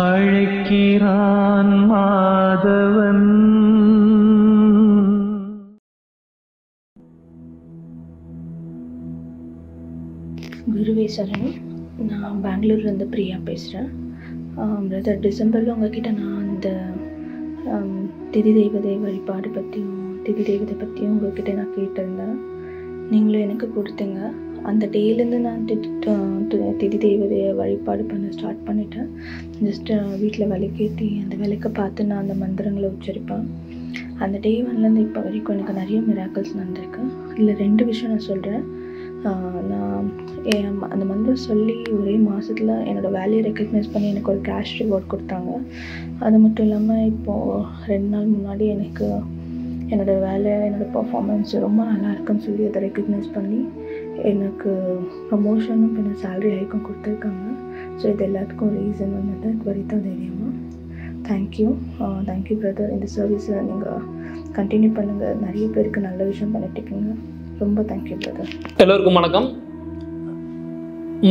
அழைக்கிறான் மாதவன். குருவே சரணம். நான் பெங்களூர்லேருந்து பிரியா பேசுகிறேன் பிரதர் டிசம்பரில் உங்ககிட்ட நான் அந்த திதி தெய்வதை வழிபாடு பற்றியும் திதி தெய்வதை பற்றியும் உங்ககிட்ட நான் கேட்டிருந்தேன். நீங்களும் எனக்கு கொடுத்தீங்க. அந்த டேலேருந்து நான் திதி தெய்வதையை வழிபாடு பண்ண ஸ்டார்ட் பண்ணிட்டேன். ஜஸ்ட்டு வீட்டில் விலைக்கேற்றி அந்த விளக்கை பார்த்து நான் அந்த மந்திரங்களை உச்சரிப்பேன். அந்த டே ஒன்லேருந்து இப்போ வரைக்கும் எனக்கு நிறைய மிராக்கல்ஸ் நடந்திருக்கு. இதில் ரெண்டு விஷயம் நான் சொல்கிறேன் நான் என் அந்த மந்திரம் சொல்லி ஒரே மாதத்தில் என்னோடய வேலையை ரெக்கக்னைஸ் பண்ணி எனக்கு ஒரு கேஷ் ரிவார்ட் கொடுத்தாங்க. அது மட்டும் இல்லாமல் இப்போது ரெண்டு நாள் முன்னாடி எனக்கு என்னோடய வேலை என்னோடய பர்ஃபார்மன்ஸ் ரொம்ப நல்லா இருக்குன்னு சொல்லி அதை ரெக்கக்னைஸ் பண்ணி எனக்கு ப்ரமோஷனும் பின்ன சேலரி ஹைக்கும் கொடுத்துருக்காங்க. ஸோ இது எல்லாத்துக்கும் ரீசன் வந்துட்டு வரிதா தைரியமாக தேங்க்யூ தேங்க்யூ பிரதர் இந்த சர்வீஸை நீங்கள் கண்டினியூ பண்ணுங்கள் நிறைய பேருக்கு நல்ல விஷயம் பண்ணிட்டுருக்கீங்க. ரொம்ப தேங்க்யூ பிரதர் எல்லோருக்கும் வணக்கம்.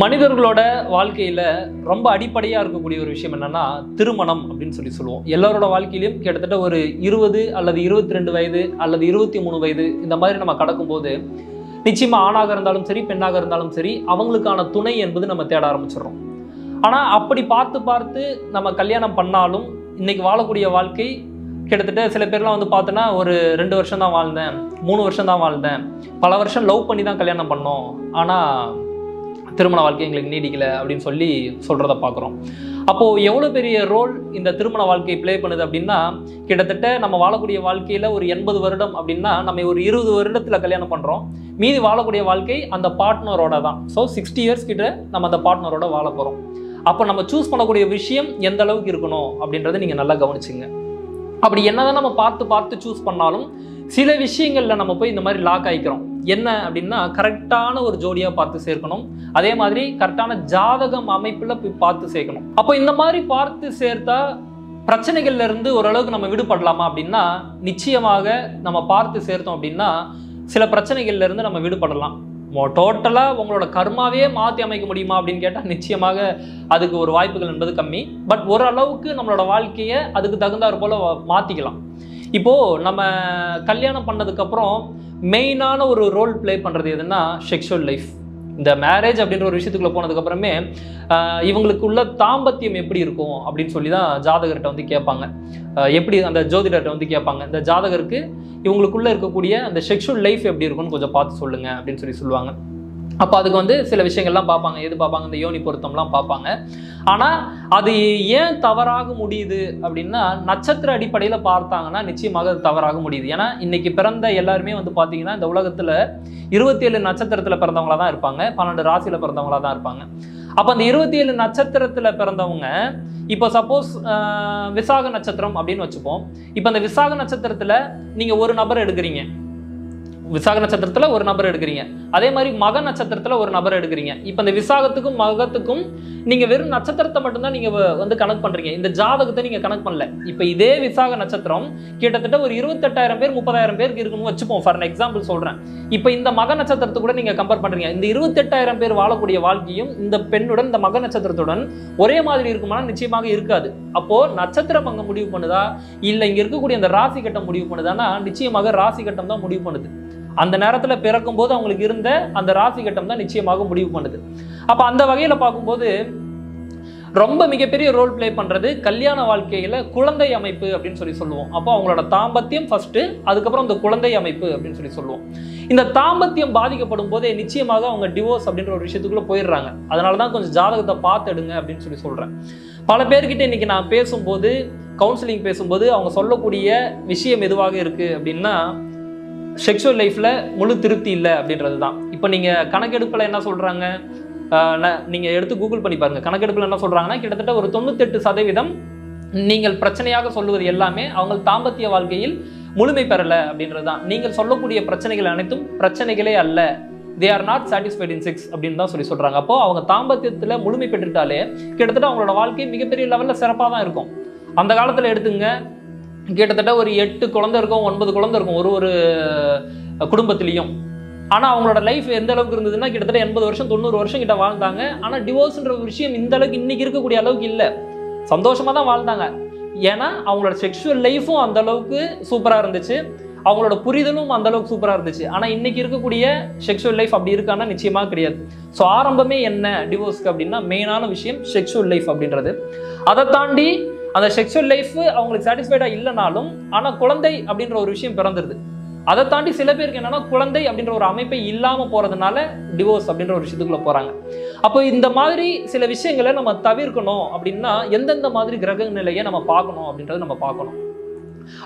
மனிதர்களோட வாழ்க்கையில் ரொம்ப அடிப்படையாக இருக்கக்கூடிய ஒரு விஷயம் என்னென்னா திருமணம் அப்படின்னு சொல்லி சொல்லுவோம். எல்லாரோட வாழ்க்கையிலையும் கிட்டத்தட்ட ஒரு இருபது அல்லது இருபத்தி ரெண்டு வயது அல்லது இருபத்தி மூணு வயது இந்த மாதிரி நம்ம கடக்கும்போது நிச்சயமாக ஆணாக இருந்தாலும் சரி பெண்ணாக இருந்தாலும் சரி அவங்களுக்கான துணை என்பது நம்ம தேட ஆரம்பிச்சிடுறோம். ஆனால் அப்படி பார்த்து பார்த்து நம்ம கல்யாணம் பண்ணாலும் இன்றைக்கி வாழக்கூடிய வாழ்க்கை கிட்டத்தட்ட சில பேர்லாம் வந்து பார்த்தோன்னா ஒரு ரெண்டு வருஷம் தான் வாழ்ந்தேன் மூணு வருஷம் தான் வாழ்ந்தேன். பல வருஷம் லவ் பண்ணி தான் கல்யாணம் பண்ணோம். ஆனால் திருமண வாழ்க்கை எங்களுக்கு நீடிக்கல அப்படின்னு சொல்லி சொல்கிறத பார்க்குறோம். அப்போது எவ்வளோ பெரிய ரோல் இந்த திருமண வாழ்க்கை ப்ளே பண்ணுது அப்படின்னா கிட்டத்தட்ட நம்ம வாழக்கூடிய வாழ்க்கையில் ஒரு எண்பது வருடம் அப்படின்னா நம்ம ஒரு இருபது வருடத்தில் கல்யாணம் பண்ணுறோம் மீதி வாழக்கூடிய வாழ்க்கை அந்த பார்ட்னரோட தான். ஸோ சிக்ஸ்டி இயர்ஸ் கிட்ட நம்ம அந்த பார்ட்னரோட வாழ போகிறோம் அப்போ நம்ம சூஸ் பண்ணக்கூடிய விஷயம் எந்த அளவுக்கு இருக்கணும் அப்படின்றத நீங்கள் நல்லா கவனிச்சுங்க. அப்படி என்னதான் நம்ம பார்த்து பார்த்து சூஸ் பண்ணாலும் சில விஷயங்கள்ல நம்ம போய் இந்த மாதிரி லாக் ஆகிக்கிறோம் என்ன அப்படின்னா கரெக்டான ஒரு ஜோடியாக பார்த்து சேர்க்கணும். அதே மாதிரி கரெக்டான ஜாதகம் அமைப்பில் போய் பார்த்து சேர்க்கணும். அப்போ இந்த மாதிரி பார்த்து சேர்த்தா பிரச்சனைகள்ல இருந்து ஓரளவுக்கு நம்ம விடுபடலாமா அப்படின்னா நிச்சயமாக நம்ம பார்த்து சேர்த்தோம் அப்படின்னா சில பிரச்சனைகள்ல இருந்து நம்ம விடுபடலாம். டோட்டலாக உங்களோட கர்மாவே மாற்றி அமைக்க முடியுமா அப்படின்னு கேட்டால் நிச்சயமாக அதுக்கு ஒரு வாய்ப்புகள் என்பது கம்மி. பட் ஓரளவுக்கு நம்மளோட வாழ்க்கையை அதுக்கு தகுந்தாற் போல மாற்றிக்கலாம் இப்போது நம்ம கல்யாணம் பண்ணதுக்கப்புறம் மெயினான ஒரு ரோல் ப்ளே பண்ணுறது எதுன்னா செக்ஷுவல் லைஃப் இந்த மேரேஜ் அப்படின்ற ஒரு விஷயத்துக்குள்ளே போனதுக்கப்புறமே இவங்களுக்கு உள்ள தாம்பத்தியம் எப்படி இருக்கும் அப்படின்னு சொல்லி தான் ஜாதகர்கிட்ட வந்து கேட்பாங்க. எப்படி அந்த ஜோதிடர்கிட்ட வந்து கேட்பாங்க. இந்த ஜாதகருக்கு இவங்களுக்குள்ளே இருக்கக்கூடிய அந்த செக்ஷுவல் லைஃப் எப்படி இருக்கும்னு கொஞ்சம் பார்த்து சொல்லுங்கள் அப்படின்னு சொல்லி சொல்லுவாங்க. அப்போ அதுக்கு வந்து சில விஷயங்கள்லாம் பார்ப்பாங்க. எது பார்ப்பாங்க? இந்த யோனி பொருத்தம்லாம் பார்ப்பாங்க. ஆனால் அது ஏன் தவறாக முடியுது அப்படின்னா நட்சத்திர அடிப்படையில் பார்த்தாங்கன்னா நிச்சயமாக அது தவறாக முடியுது. ஏன்னா இன்றைக்கி பிறந்த எல்லாருமே வந்து பார்த்தீங்கன்னா இந்த உலகத்தில் இருபத்தி ஏழு நட்சத்திரத்தில் பிறந்தவங்களா தான் இருப்பாங்க. பன்னெண்டு ராசியில் பிறந்தவங்களா தான் இருப்பாங்க. அப்போ அந்த இருபத்தி ஏழு நட்சத்திரத்தில் பிறந்தவங்க இப்போ சப்போஸ் விசாக நட்சத்திரம் அப்படின்னு வச்சுப்போம். இப்போ அந்த விசாக நட்சத்திரத்தில் நீங்கள் ஒரு நபர் எடுக்கிறீங்க. விசாக நட்சத்திரத்தில் ஒரு நபர் எடுக்கிறீங்க. அதே மாதிரி மக நட்சத்திரத்தில் ஒரு நபர் எடுக்கிறீங்க. இப்போ இந்த விசாகத்துக்கும் மகத்துக்கும் நீங்கள் வெறும் நட்சத்திரத்தை மட்டும்தான் நீங்கள் வந்து கனெக்ட் பண்ணுறீங்க இந்த ஜாதகத்தை நீங்கள் கனெக்ட் பண்ணல. இப்போ இதே விசாக நட்சத்திரம் கிட்டத்தட்ட ஒரு இருபத்தெட்டாயிரம் பேர் முப்பதாயிரம் பேருக்கு இருக்குன்னு வச்சுப்போம். ஃபார் எக்ஸாம்பிள் சொல்கிறேன் இப்போ இந்த மக நட்சத்திரத்தை கூட நீங்கள் கம்பேர் பண்ணுறீங்க இந்த இருபத்தெட்டாயிரம் பேர் வாழக்கூடிய வாழ்க்கையும் இந்த பெண்ணுடன் இந்த மக நட்சத்திரத்துடன் ஒரே மாதிரி இருக்குமானா நிச்சயமாக இருக்காது. அப்போது நட்சத்திரம் அங்கே முடிவு பண்ணுதா? இல்லை இங்கே இருக்கக்கூடிய அந்த ராசி கட்டம் முடிவு பண்ணுதான்னா நிச்சயமாக ராசி கட்டம் தான் முடிவு பண்ணுது. அந்த நேரத்தில் பிறக்கும்போது அவங்களுக்கு இருந்த அந்த ராசி கட்டம் தான் நிச்சயமாக முடிவு பண்ணுது. அப்போ அந்த வகையில் பார்க்கும்போது ரொம்ப மிகப்பெரிய ரோல் ப்ளே பண்ணுறது கல்யாண வாழ்க்கையில் குழந்தை அமைப்பு அப்படின்னு சொல்லி சொல்லுவோம். அப்போ அவங்களோட தாம்பத்தியம் ஃபஸ்ட்டு அதுக்கப்புறம் இந்த குழந்தை அமைப்பு அப்படின்னு சொல்லி சொல்லுவோம். இந்த தாம்பத்தியம் பாதிக்கப்படும் போதே நிச்சயமாக அவங்க டிவோர்ஸ் அப்படின்ற ஒரு விஷயத்துக்குள்ளே போயிடுறாங்க. அதனால தான் கொஞ்சம் ஜாதகத்தை பார்த்து எடுங்க அப்படின்னு சொல்லி சொல்கிறேன் பல பேர்கிட்ட இன்றைக்கி நான் பேசும்போது கவுன்சிலிங் பேசும்போது அவங்க சொல்லக்கூடிய விஷயம் எதுவாக இருக்குது அப்படின்னா செக்ஷுவல் லைஃப்பில் முழு திருப்தி இல்லை அப்படின்றது தான் இப்போ நீங்கள் கணக்கெடுப்பில் என்ன சொல்கிறாங்க நீங்கள் எடுத்து கூகுள் பண்ணி பாருங்கள் கணக்கெடுப்பில் என்ன சொல்கிறாங்கன்னா கிட்டத்தட்ட ஒரு தொண்ணூத்தெட்டு சதவீதம் நீங்கள் பிரச்சனையாக சொல்லுவது எல்லாமே அவங்க தாம்பத்திய வாழ்க்கையில் முழுமை பெறலை அப்படின்றது தான் நீங்கள் சொல்லக்கூடிய பிரச்சனைகள் அனைத்தும் பிரச்சனைகளே அல்ல. They are not satisfied in six அப்படின்னு தான் சொல்லி சொல்கிறாங்க அப்போது அவங்க தாம்பத்தியத்தில் முழுமை பெற்றுட்டாலே கிட்டத்தட்ட அவங்களோட வாழ்க்கை மிகப்பெரிய லெவலில் சிறப்பாக தான் இருக்கும். அந்த காலத்தில் எடுத்துங்க. கிட்டத்தட்ட ஒரு எட்டு குழந்தை இருக்கும் ஒன்பது குழந்தை இருக்கும் ஒரு ஒரு குடும்பத்திலையும். ஆனால் அவங்களோட லைஃப் எந்த அளவுக்கு இருந்ததுன்னா கிட்டத்தட்ட எண்பது வருஷம் தொண்ணூறு வருஷம் கிட்ட வாழ்ந்தாங்க. ஆனால் டிவோர்ஸ்ன்ற ஒரு விஷயம் இந்த அளவுக்கு இன்னைக்கு இருக்கக்கூடிய அளவுக்கு இல்லை. சந்தோஷமாக தான் வாழ்ந்தாங்க. ஏன்னா அவங்களோட செக்ஷுவல் லைஃப்பும் அந்த அளவுக்கு சூப்பராக இருந்துச்சு. அவங்களோட புரிதலும் அந்த அளவுக்கு சூப்பராக இருந்துச்சு. ஆனால் இன்னைக்கு இருக்கக்கூடிய செக்ஷுவல் லைஃப் அப்படி இருக்கான்னா நிச்சயமாக கிடையாது. ஸோ ஆரம்பமே என்ன டிவோர்ஸ்க்கு அப்படின்னா மெயினான விஷயம் செக்ஷுவல் லைஃப் அப்படின்றது. அதை தாண்டி அந்த செக்ஷுவல் லைஃப் அவங்களுக்கு சாட்டிஸ்ஃபைடாக இல்லைனாலும் ஆனால் குழந்தை அப்படின்ற ஒரு விஷயம் பிறந்துருது. அதை தாண்டி சில பேருக்கு என்னன்னா குழந்தை அப்படின்ற ஒரு அமைப்பை இல்லாமல் போகிறதுனால டிவோர்ஸ் அப்படின்ற ஒரு விஷயத்துக்குள்ள போகிறாங்க அப்போ இந்த மாதிரி சில விஷயங்களை நம்ம தவிர்க்கணும் அப்படின்னா எந்தெந்த மாதிரி கிரக நிலையை நம்ம பார்க்கணும் அப்படின்றத நம்ம பார்க்கணும்.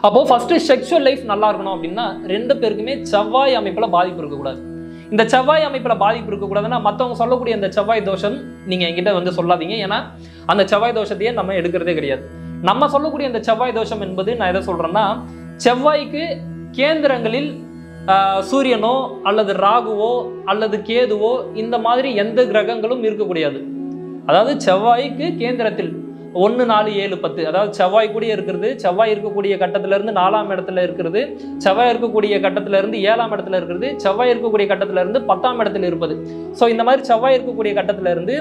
அப்போ ஃபர்ஸ்ட் செக்ஷுவல் லைஃப் நல்லா இருக்கணும் அப்படின்னா ரெண்டு பேருக்குமே செவ்வாய் அமைப்புல பாதிப்பு இருக்கக்கூடாது. இந்த செவ்வாய் அமைப்பில் பாதிப்பு இருக்கக்கூடாதுன்னா மற்றவங்க சொல்லக்கூடிய இந்த செவ்வாய் தோஷம் நீங்கள் என்கிட்ட வந்து சொல்லாதீங்க. ஏன்னா அந்த செவ்வாய் தோஷத்தையே நம்ம எடுக்கிறதே கிடையாது. நம்ம சொல்லக்கூடிய இந்த செவ்வாய் தோஷம் என்பது நான் எதை சொல்கிறேன்னா செவ்வாய்க்கு கேந்திரங்களில் சூரியனோ அல்லது ராகுவோ அல்லது கேதுவோ இந்த மாதிரி எந்த கிரகங்களும் இருக்கக்கூடியது. அதாவது செவ்வாய்க்கு கேந்திரத்தில் ஒன்று நாலு ஏழு பத்து. அதாவது செவ்வாய் கூட இருக்கிறது செவ்வாய் இருக்கக்கூடிய கட்டத்துல இருந்து நாலாம் இடத்துல இருக்கிறது செவ்வாய் இருக்கக்கூடிய கட்டத்துல இருந்து ஏழாம் இடத்துல இருக்கிறது செவ்வாய் இருக்கக்கூடிய கட்டத்துல இருந்து பத்தாம் இடத்துல இருப்பது. ஸோ இந்த மாதிரி செவ்வாய் இருக்கக்கூடிய கட்டத்துல இருந்து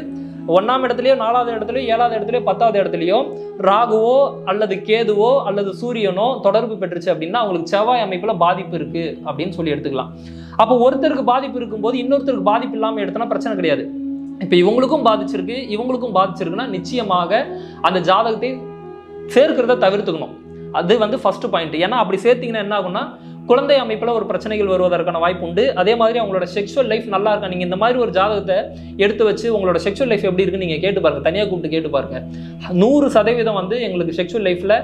ஒன்றாம் இடத்துலையோ நாலாவது இடத்துலையோ ஏழாவது இடத்துலையோ பத்தாவது இடத்துலையோ ராகுவோ அல்லது கேதுவோ அல்லது சூரியனோ தொடர்பு பெற்றுச்சு அப்படின்னா அவங்களுக்கு செவ்வாய் அமைப்புல பாதிப்பு இருக்குது அப்படின்னு சொல்லி எடுத்துக்கலாம். அப்போ ஒருத்தருக்கு பாதிப்பு இருக்கும்போது இன்னொருத்தருக்கு பாதிப்பு இல்லாமல் எடுத்தோன்னா பிரச்சனை கிடையாது. இப்போ இவங்களுக்கும் பாதிச்சிருக்கு இவங்களுக்கும் பாதிச்சிருக்குன்னா நிச்சயமாக அந்த ஜாதகத்தை சேர்க்கிறத தவிர்த்துக்கணும். அது வந்து ஃபர்ஸ்ட் பாயிண்ட் ஏன்னா அப்படி சேர்த்தீங்கன்னா என்ன ஆகும்னா குழந்தை அமைப்பில் ஒரு பிரச்சனைகள் வருவதற்கான வாய்ப்பு உண்டு. அதே மாதிரி அவங்களோட செக்ஷுவல் லைஃப் நல்லா இருக்கா? நீங்கள் இந்த மாதிரி ஒரு ஜாதகத்தை எடுத்து வச்சு உங்களோட செக்ஷுவல் லைஃப் எப்படி இருக்குன்னு நீங்கள் கேட்டு பாருங்க. தனியாக கூப்பிட்டு கேட்டு பாருங்க. நூறு சதவீதம் வந்து எங்களுக்கு செக்ஷுவல் லைஃப்பில்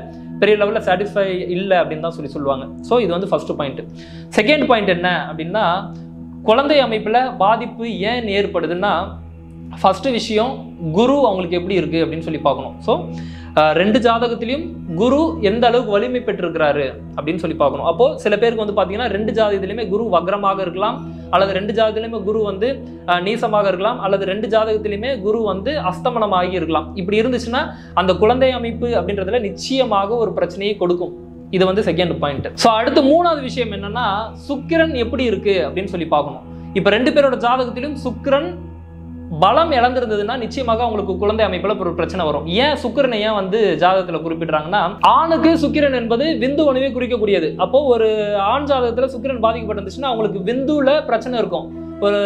பெரிய லெவலில் சாட்டிஸ்ஃபை இல்லை அப்படின்னு தான் சொல்லி சொல்லுவாங்க. ஸோ இது வந்து ஃபர்ஸ்ட் பாயிண்ட்டு செகண்ட் பாயிண்ட் என்ன அப்படின்னா குழந்தை அமைப்பில் பாதிப்பு ஏன் ஏற்படுதுன்னா ஃபஸ்ட்டு விஷயம் குரு அவங்களுக்கு எப்படி இருக்குது அப்படின்னு சொல்லி பார்க்கணும். ஸோ ரெண்டு ஜாதகத்திலையும் குரு எந்த அளவுக்கு வலிமை பெற்றிருக்கிறாரு அப்படின்னு சொல்லி பார்க்கணும். அப்போது சில பேருக்கு வந்து பார்த்தீங்கன்னா ரெண்டு ஜாதகத்திலையுமே குரு வக்ரமாக இருக்கலாம் அல்லது ரெண்டு ஜாதகத்திலையுமே குரு வந்து நீசமாக இருக்கலாம் அல்லது ரெண்டு ஜாதகத்திலையுமே குரு வந்து அஸ்தமனமாகி இருக்கலாம். இப்படி இருந்துச்சுன்னா அந்த குழந்தை அமைப்பு அப்படின்றதுல நிச்சயமாக ஒரு பிரச்சனையை கொடுக்கும். இது வந்து செகண்ட் பாயிண்ட் ஸோ அடுத்து மூணாவது விஷயம் என்னன்னா சுக்கிரன் எப்படி இருக்கு அப்படின்னு சொல்லி பார்க்கணும். இப்போ ரெண்டு பேரோட ஜாதகத்திலும் சுக்கிரன் பலம் இழந்திருந்ததுன்னா நிச்சயமாக அவங்களுக்கு குழந்தை அமைப்புல ஒரு பிரச்சனை வரும். ஏன் சுக்கிரனை ஏன் வந்து ஜாதகத்துல குறிப்பிடுறாங்கன்னா ஆணுக்கு சுக்கிரன் என்பது விந்து உணவே குறிக்கக்கூடியது. அப்போ ஒரு ஆண் ஜாதகத்துல சுக்கிரன் பாதிக்கப்பட்டிருந்துச்சுன்னா அவங்களுக்கு விந்துல பிரச்சனை இருக்கும். ஒரு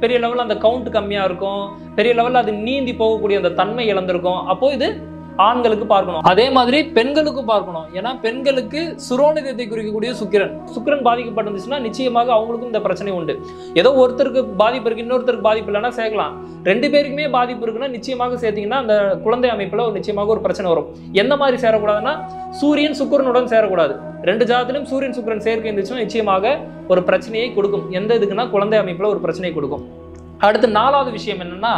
பெரிய லெவலில் அந்த கவுண்ட் கம்மியாக இருக்கும். பெரிய லெவலில் அது நீந்தி போகக்கூடிய அந்த தன்மை இழந்திருக்கும். அப்போ இது ஆண்களுக்கு பார்க்கணும். அதே மாதிரி பெண்களுக்கும் பார்க்கணும். ஏன்னா பெண்களுக்கு சுரோனிதத்தை குறிக்கக்கூடிய சுக்கிரன். சுக்கிரன் பாதிக்கப்பட்டிருந்துச்சுன்னா நிச்சயமாக அவங்களுக்கும் இந்த பிரச்சனை உண்டு. ஏதோ ஒருத்தருக்கு பாதிப்பு இருக்கு இன்னொருத்தருக்கு பாதிப்பு இல்லைன்னா சேர்க்கலாம். ரெண்டு பேருக்குமே பாதிப்பு இருக்குன்னா நிச்சயமாக சேர்த்தீங்கன்னா அந்த குழந்தை அமைப்புல ஒரு நிச்சயமாக ஒரு பிரச்சனை வரும். எந்த மாதிரி சேரக்கூடாதுன்னா சூரியன் சுக்கிரனுடன் சேரக்கூடாது. ரெண்டு ஜாதத்திலும் சூரியன் சுக்கிரன் சேர்க்கை இருந்துச்சுன்னா நிச்சயமாக ஒரு பிரச்சனையை கொடுக்கும். எந்த இதுக்குன்னா குழந்தை அமைப்புல ஒரு பிரச்சனையை கொடுக்கும். அடுத்து நாலாவது விஷயம் என்னன்னா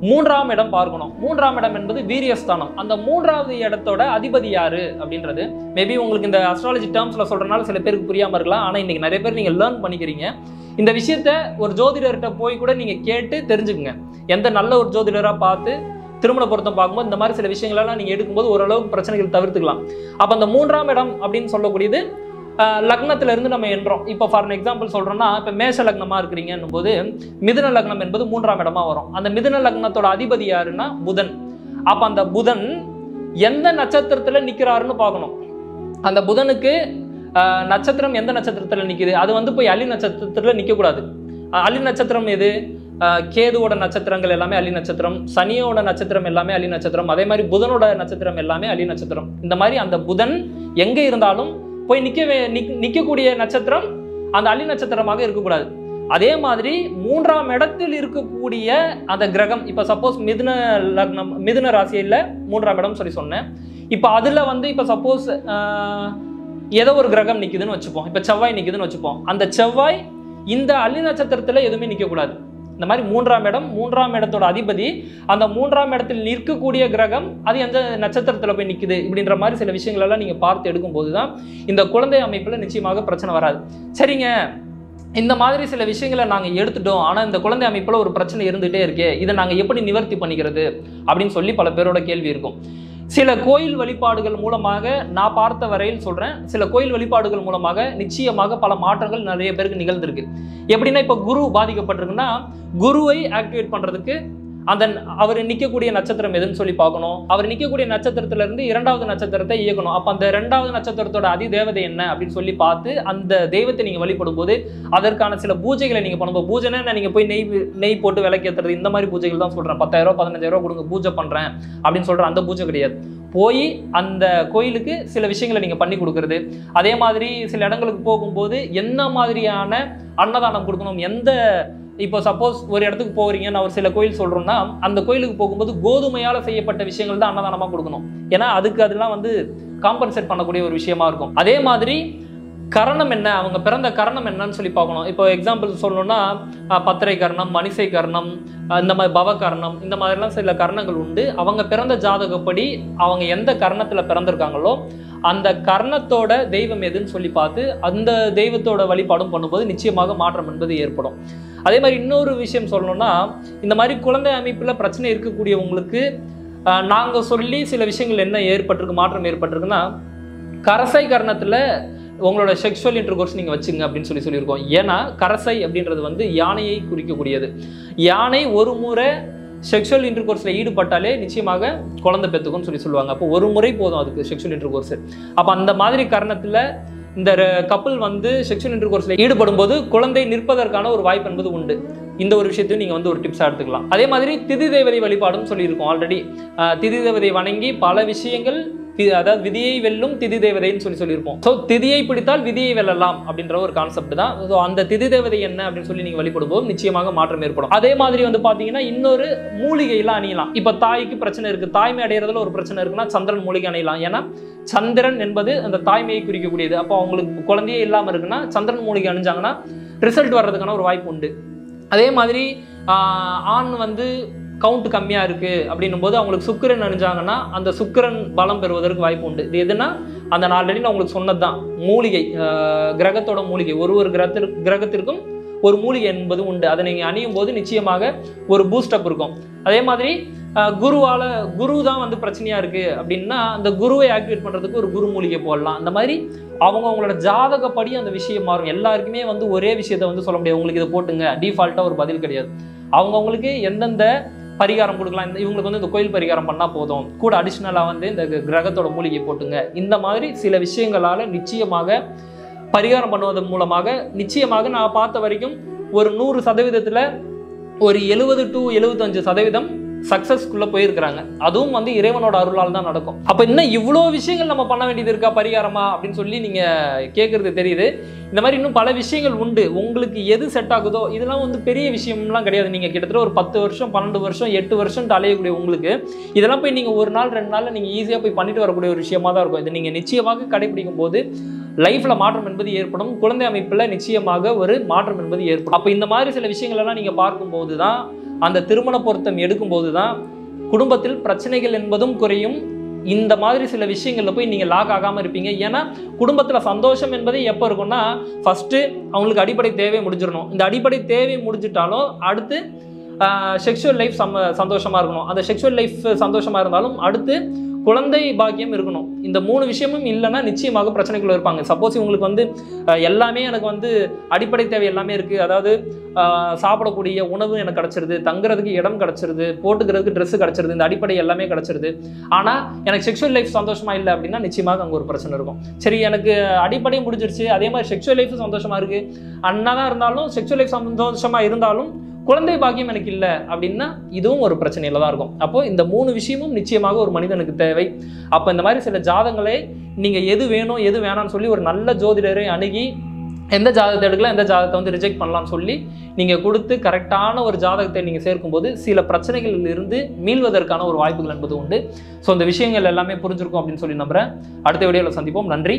மூன்றாம் இடம் பார்க்கணும். மூன்றாம் இடம் என்பது வீரியஸ்தானம். அந்த மூன்றாவது இடத்தோட அதிபதி யாரு அப்படின்றது மேபி உங்களுக்கு இந்த அஸ்ட்ராலஜி டேர்ம்ஸ்ல சொல்றதுனால சில பேருக்கு புரியாம இருக்கலாம். ஆனா இன்னைக்கு நிறைய பேர் நீங்க லேர்ன் பண்ணிக்கிறீங்க. இந்த விஷயத்த ஒரு ஜோதிடர்கிட்ட போய் கூட நீங்க கேட்டு தெரிஞ்சுக்குங்க. எந்த நல்ல ஒரு ஜோதிடரா பார்த்து திருமண பொருத்தம் பார்க்கும்போது இந்த மாதிரி சில விஷயங்களெல்லாம் நீங்க எடுக்கும்போது ஓரளவுக்கு பிரச்சனைகள் தவிர்த்துக்கலாம். அப்ப அந்த மூன்றாம் இடம் அப்படின்னு சொல்லக்கூடியது ஆஹ், லக்னத்துல இருந்து நம்ம எண்றோம் இப்போ ஃபார் எக்ஸாம்பிள் சொல்றோம்னா இப்போ மேஷ லக்னமா இருக்கிறீங்கன்னும் போது மிதுன லக்னம் என்பது மூன்றாம் இடமா வரும். அந்த மிதுன லக்னத்தோட அதிபதி யாருன்னா புதன். அப்ப அந்த புதன் எந்த நட்சத்திரத்துல நிக்கிறாருன்னு பார்க்கணும். அந்த புதனுக்கு நட்சத்திரம் எந்த நட்சத்திரத்துல நிக்குது? அது வந்து போய் அலி நட்சத்திரத்துல நிக்கக்கூடாது. அலி நட்சத்திரம் எது? கேதுவோட நட்சத்திரங்கள் எல்லாமே அலி நட்சத்திரம் சனியோட நட்சத்திரம் எல்லாமே அலி நட்சத்திரம் அதே மாதிரி புதனோட நட்சத்திரம் எல்லாமே அலி நட்சத்திரம். இந்த மாதிரி அந்த புதன் எங்க இருந்தாலும் போய் நிற்க நிற்கக்கூடிய நட்சத்திரம் அந்த அள்ளி நட்சத்திரமாக இருக்கக்கூடாது. அதே மாதிரி மூன்றாம் இடத்தில் இருக்கக்கூடிய அந்த கிரகம் இப்போ சப்போஸ் மிதுன லக்னம் மிதுன ராசியில் மூன்றாம் இடம் சொல்லி சொன்னேன். இப்போ அதில் வந்து இப்போ சப்போஸ் ஏதோ ஒரு கிரகம் நிற்குதுன்னு வச்சுப்போம். இப்போ செவ்வாய் நிற்குதுன்னு வச்சுப்போம். அந்த செவ்வாய் இந்த அள்ளி நட்சத்திரத்தில் எதுவுமே நிற்கக்கூடாது இந்த மாதிரி மூன்றாம் இடம் மூன்றாம் இடத்தோட அதிபதி அந்த மூன்றாம் இடத்தில் நிற்கக்கூடிய கிரகம் அது எந்த நட்சத்திரத்தில் போய் நிற்குது இப்படின்ற மாதிரி சில விஷயங்கள் எல்லாம் நீங்கள் பார்த்து எடுக்கும்போது தான் இந்த குழந்தை அமைப்பில் நிச்சயமாக பிரச்சனை வராது. சரிங்க. இந்த மாதிரி சில விஷயங்களை நாங்கள் எடுத்துட்டோம். ஆனால் இந்த குழந்தை அமைப்பில் ஒரு பிரச்சனை இருந்துகிட்டே இருக்கே. இதை நாங்கள் எப்படி நிவர்த்தி பண்ணிக்கிறது? அப்படின்னு சொல்லி பல பேரோட கேள்வி இருக்கும். சில கோயில் வழிபாடுகள் மூலமாக நான் பார்த்த வரையில் சொல்கிறேன் சில கோயில் வழிபாடுகள் மூலமாக நிச்சயமாக பல மாற்றங்கள் நிறைய பேருக்கு நிகழ்ந்திருக்கு. எப்படின்னா இப்போ குரு பாதிக்கப்பட்டிருக்குன்னா குருவை ஆக்டிவேட் பண்ணுறதுக்கு அந்த அவர் நிற்கக்கூடிய நட்சத்திரம் எதுன்னு சொல்லி பார்க்கணும். அவர் நிற்கக்கூடிய நட்சத்திரத்துல இருந்து இரண்டாவது நட்சத்திரத்தை இயக்கணும். அப்போ அந்த இரண்டாவது நட்சத்திரத்தோட அதி தேவதை என்ன அப்படின்னு சொல்லி பார்த்து அந்த தெய்வத்தை நீங்கள் வழிபடும் போது அதற்கான சில பூஜைகளை நீங்கள் பண்ணும்போது பூஜைனா நீங்கள் போய் நெய் நெய் போட்டு விளக்கேற்றுறது இந்த மாதிரி பூஜைகள் தான் சொல்கிறேன் பத்தாயிரம் பதினஞ்சாயிரம் கொடுங்க பூஜை பண்ணுறேன் அப்படின்னு சொல்கிறேன் அந்த பூஜை கிடையாது. போய் அந்த கோயிலுக்கு சில விஷயங்களை நீங்கள் பண்ணி கொடுக்கறது. அதே மாதிரி சில இடங்களுக்கு போகும்போது என்ன மாதிரியான அன்னதானம் கொடுக்கணும்? எந்த இப்போ சப்போஸ் ஒரு இடத்துக்கு போகிறீங்க நான் ஒரு சில கோயில் சொல்கிறோம்னா அந்த கோயிலுக்கு போகும்போது கோதுமையால் செய்யப்பட்ட விஷயங்கள் தான் அன்னதானமாக கொடுக்கணும். ஏன்னா அதுக்கு அதெல்லாம் வந்து காம்பன்சேட் பண்ணக்கூடிய ஒரு விஷயமா இருக்கும். அதே மாதிரி கரணம் என்ன? அவங்க பிறந்த கரணம் என்னன்னு சொல்லி பார்க்கணும். இப்போ எக்ஸாம்பிள் சொல்லணும்னா பத்திரை கரணம் மணிசை கரணம் இந்த மாதிரி பவ கரணம் இந்த மாதிரிலாம் சில கரணங்கள் உண்டு. அவங்க பிறந்த ஜாதகப்படி அவங்க எந்த கரணத்தில் பிறந்திருக்காங்களோ அந்த கர்ணத்தோட தெய்வம் எதுன்னு சொல்லி பார்த்து அந்த தெய்வத்தோட வழிபாடும் பண்ணும்போது நிச்சயமாக மாற்றம் என்பது ஏற்படும். அதே மாதிரி இன்னொரு விஷயம் சொல்லணும்னா இந்த மாதிரி குழந்தை அமைப்பில் பிரச்சனை இருக்கக்கூடியவங்களுக்கு நாங்கள் சொல்லி சில விஷயங்கள் என்ன ஏற்பட்டிருக்கு மாற்றம் ஏற்பட்டிருக்குன்னா கரசை கரணத்தில் உங்களோட செக்ஷுவல் இன்டர்கோர்ஸ் நீங்கள் வச்சுங்க அப்படின்னு சொல்லி சொல்லியிருக்கோம். ஏன்னா கரசை அப்படின்றது வந்து யானையை குறிக்கக்கூடியது. யானை ஒரு முறை செக்ஷுவல் இன்டர்கோர்ஸில் ஈடுபட்டாலே நிச்சயமாக குழந்தை பெற்றுக்கும்னு சொல்லி சொல்லுவாங்க. அப்போ ஒரு முறை போதும் அதுக்கு செக்ஷுவல் இன்டர்கோர்ஸ் அப்போ அந்த மாதிரி காரணத்தில் இந்த கப்பல் வந்து செக்ஷுவல் இன்டர்கோர்ஸில் ஈடுபடும் போது குழந்தை நிற்பதற்கான ஒரு வாய்ப்பு என்பது உண்டு. இந்த ஒரு விஷயத்தையும் நீங்கள் வந்து ஒரு டிப்ஸாக எடுத்துக்கலாம். அதே மாதிரி திதி தேவதை வழிபாடும் சொல்லியிருக்கோம் ஆல்ரெடி திதி தேவதை வணங்கி பல விஷயங்கள் அதாவது விதியை வெல்லும் திதி தேவதைன்னு சொல்லி சொல்லியிருப்போம். ஸோ திதியை பிடித்தால் விதியை வெல்லலாம் அப்படின்ற ஒரு கான்செப்ட் தான். ஸோ அந்த திதி தேவதை என்ன அப்படின்னு சொல்லி நீங்கள் வழிபடுவோம் நிச்சயமாக மாற்றம் ஏற்படும். அதே மாதிரி வந்து பார்த்தீங்கன்னா இன்னொரு மூலிகையெல்லாம் அணியலாம். இப்போ தாய்க்கு பிரச்சனை இருக்குது தாய்மை அடைகிறதுல ஒரு பிரச்சனை இருக்குன்னா சந்திரன் மூலிகை அணியலாம். ஏன்னா சந்திரன் என்பது அந்த தாய்மையை குறிக்கக்கூடியது. அப்போ அவங்களுக்கு குழந்தையே இல்லாமல் இருக்குன்னா சந்திரன் மூலிகை அணிஞ்சாங்கன்னா ரிசல்ட் வர்றதுக்கான ஒரு வாய்ப்பு உண்டு. அதே மாதிரி ஆண் வந்து கவுண்ட் கம்மியாக இருக்குது அப்படின்னும் போது அவங்களுக்கு சுக்கிரன் அணிஞ்சாங்கன்னா அந்த சுக்கிரன் பலம் பெறுவதற்கு வாய்ப்பு உண்டு. இது எதுனா அந்த நாலடி ஆல்ரெடி நான் உங்களுக்கு சொன்னது தான் மூலிகை கிரகத்தோட மூலிகை. ஒரு ஒரு கிரகத்திற்கு கிரகத்திற்கும் ஒரு மூலிகை என்பது உண்டு. அதை நீங்கள் அணியும் போது நிச்சயமாக ஒரு பூஸ்டப் இருக்கும். அதே மாதிரி குருவால் குரு தான் வந்து பிரச்சனையாக இருக்குது அப்படின்னா அந்த குருவை ஆக்டிவேட் பண்ணுறதுக்கு ஒரு குரு மூலிகை போடலாம். அந்த மாதிரி அவங்க அவங்களோட ஜாதகப்படி அந்த விஷயம் மாறும். எல்லாருக்குமே வந்து ஒரே விஷயத்த வந்து சொல்ல முடியாது. உங்களுக்கு இதை போட்டுங்க. டிஃபால்ட்டாக ஒரு பதில் கிடையாது. அவங்கவுங்களுக்கு எந்தெந்த பரிகாரம் கொடுக்கலாம். இந்த இவங்களுக்கு வந்து இந்த கோயில் பரிகாரம் பண்ணால் போதும். கூட அடிஷ்னலாக வந்து இந்த கிரகத்தோட மூலிகை போட்டுங்க. இந்த மாதிரி சில விஷயங்களால் நிச்சயமாக பரிகாரம் பண்ணுவதன் மூலமாக நிச்சயமாக நான் பார்த்த வரைக்கும் ஒரு நூறு சதவீதத்தில் ஒரு எழுபது டு எழுபத்தஞ்சு சதவீதம் சக்ஸஸ்க்குள்ளே போயிருக்கிறாங்க. அதுவும் வந்து இறைவனோட அருளால் தான் நடக்கும். அப்போ இன்னும் இவ்வளோ விஷயங்கள் நம்ம பண்ண வேண்டியது இருக்கா? பரிகாரமா? அப்படின்னு சொல்லி நீங்கள் கேட்குறது தெரியுது. இந்த மாதிரி இன்னும் பல விஷயங்கள் உண்டு. உங்களுக்கு எது செட் ஆகுதோ இதெல்லாம் வந்து பெரிய விஷயம்லாம் கிடையாது. நீங்கள் கிட்டத்தட்ட ஒரு பத்து வருஷம் பன்னெண்டு வருஷம் எட்டு வருஷம் அலையக்கூடிய உங்களுக்கு இதெல்லாம் போய் நீங்கள் ஒரு நாள் ரெண்டு நாளில் நீங்கள் ஈஸியாக போய் பண்ணிட்டு வரக்கூடிய ஒரு விஷயமா தான் இருக்கும். இது நீங்கள் நிச்சயமாக கடைபிடிக்கும் போது லைஃப்பில் மாற்றம் என்பது ஏற்படும். குழந்தை அமைப்பில் நிச்சயமாக ஒரு மாற்றம் என்பது ஏற்படும். அப்போ இந்த மாதிரி சில விஷயங்கள் எல்லாம் நீங்கள் பார்க்கும்போது தான் அந்த திருமண பொருத்தம் எடுக்கும்போது தான் குடும்பத்தில் பிரச்சனைகள் என்பதும் குறையும். இந்த மாதிரி சில விஷயங்களில் போய் நீங்கள் லாக் ஆகாமல் இருப்பீங்க. ஏன்னா குடும்பத்தில் சந்தோஷம் என்பது எப்போ இருக்கும்னா ஃபஸ்ட்டு அவங்களுக்கு அடிப்படை தேவை முடிஞ்சிடணும். இந்த அடிப்படை தேவை முடிஞ்சிட்டாலும் அடுத்து செக்ஷுவல் லைஃப் சம சந்தோஷமாக இருக்கணும். அந்த செக்ஷுவல் லைஃப் சந்தோஷமாக இருந்தாலும் அடுத்து குழந்தை பாக்கியம் இருக்கணும். இந்த மூணு விஷயமும் இல்லைன்னா நிச்சயமாக பிரச்சனைக்குள்ள இருப்பாங்க. சப்போஸ் இவங்களுக்கு வந்து எல்லாமே எனக்கு வந்து அடிப்படை தேவை எல்லாமே இருக்குது அதாவது சாப்பிடக்கூடிய உணவு எனக்கு கிடச்சிருது தங்குறதுக்கு இடம் கிடச்சிருது போட்டுக்கிறதுக்கு ட்ரெஸ்ஸு கிடச்சிருது இந்த அடிப்படை எல்லாமே கிடச்சிருது. ஆனால் எனக்கு செக்ஷுவல் லைஃப் சந்தோஷமா இல்லை அப்படின்னா நிச்சயமாக அங்கே ஒரு பிரச்சனை இருக்கும். சரி எனக்கு அடிப்படையும் முடிஞ்சிருச்சு அதே மாதிரி செக்ஷுவல் லைஃப் சந்தோஷமா இருக்கு. அண்ணா தான் இருந்தாலும் செக்ஷுவல் லைஃப் சந்தோஷமா இருந்தாலும் குழந்தை பாக்கியம் எனக்கு இல்லை அப்படின்னா இதுவும் ஒரு பிரச்சனையில தான் இருக்கும். அப்போ இந்த மூணு விஷயமும் நிச்சயமாக ஒரு மனிதனுக்கு தேவை. அப்போ இந்த மாதிரி சில ஜாதங்களை நீங்கள் எது வேணும் எது வேணாம்னு சொல்லி ஒரு நல்ல ஜோதிடரை அணுகி எந்த ஜாதகத்தை எடுக்கலாம் எந்த ஜாதகத்தை வந்து ரிஜெக்ட் பண்ணலாம்னு சொல்லி நீங்கள் கொடுத்து கரெக்டான ஒரு ஜாதகத்தை நீங்கள் சேர்க்கும்போது சில பிரச்சனைகளில் இருந்து மீள்வதற்கான ஒரு வாய்ப்புகள் என்பது உண்டு. ஸோ இந்த விஷயங்கள் எல்லாமே புரிஞ்சிருக்கும் அப்படின்னு சொல்லி நம்புறேன். அடுத்த வீடியோவில் சந்திப்போம். நன்றி.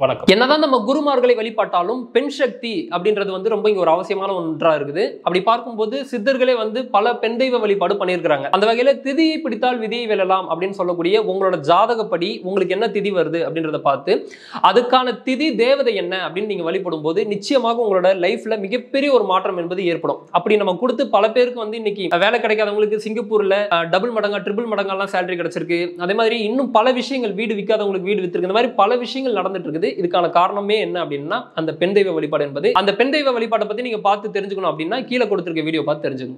வணக்கம். என்னதான் நம்ம குருமார்களை வழிபாட்டாலும் பெண் சக்தி அப்படின்றது வந்து ரொம்ப இங்க ஒரு அவசியமான ஒன்றா இருக்குது. அப்படி பார்க்கும்போது சித்தர்களே வந்து பல பெண் தெய்வ வழிபாடு பண்ணியிருக்கிறாங்க. அந்த வகையில திதியை பிடித்தால் விதியை வெல்லலாம் அப்படின்னு சொல்லக்கூடிய உங்களோட ஜாதகப்படி உங்களுக்கு என்ன திதி வருது அப்படின்றத பார்த்து அதுக்கான திதி தேவதை என்ன அப்படின்னு நீங்க வழிபடும் போது நிச்சயமாக உங்களோட லைஃப்ல மிகப்பெரிய ஒரு மாற்றம் என்பது ஏற்படும். அப்படி நம்ம கொடுத்து பல பேருக்கு வந்து இன்னைக்கு வேலை கிடைக்காதவங்களுக்கு சிங்கப்பூர்ல டபுள் மடங்கா ட்ரிபிள் மடங்கெல்லாம் சேலரி கிடைச்சிருக்கு. அதே மாதிரி இன்னும் பல விஷயங்கள் வீடு விற்காதவங்களுக்கு வீடு வித்திருக்கு. இந்த மாதிரி பல விஷயங்கள் நடந்துட்டு இருக்குது. இதுக்கான காரணமே என்ன அப்படின்னா அந்த பெண் தெய்வ வழிபாடு என்பது. அந்த பெண் தெய்வ வழிபாட்டை பத்தி நீங்க பார்த்து தெரிஞ்சுக்கணும் அப்படின்னா கீழே கொடுத்திருக்க வீடியோ பார்த்து தெரிஞ்சுக்கணும்